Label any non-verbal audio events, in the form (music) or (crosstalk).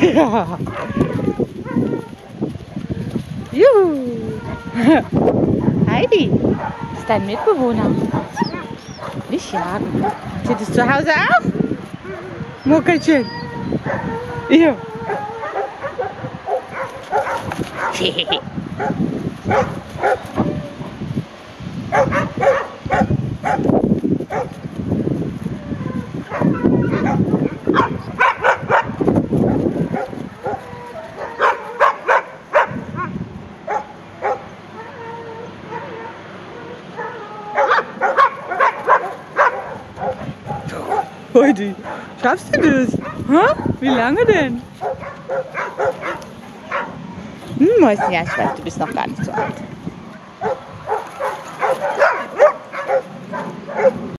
Ja. Juhu. (laughs) Heidi, ist dein Mitbewohner. Nicht jagen. Steht es zu Hause auch? Muckelchen. Ja. (laughs) Heidi, schaffst du das? Hä? Wie lange denn? Hm, Mäuschen, ja, ich weiß, du bist noch gar nicht so alt.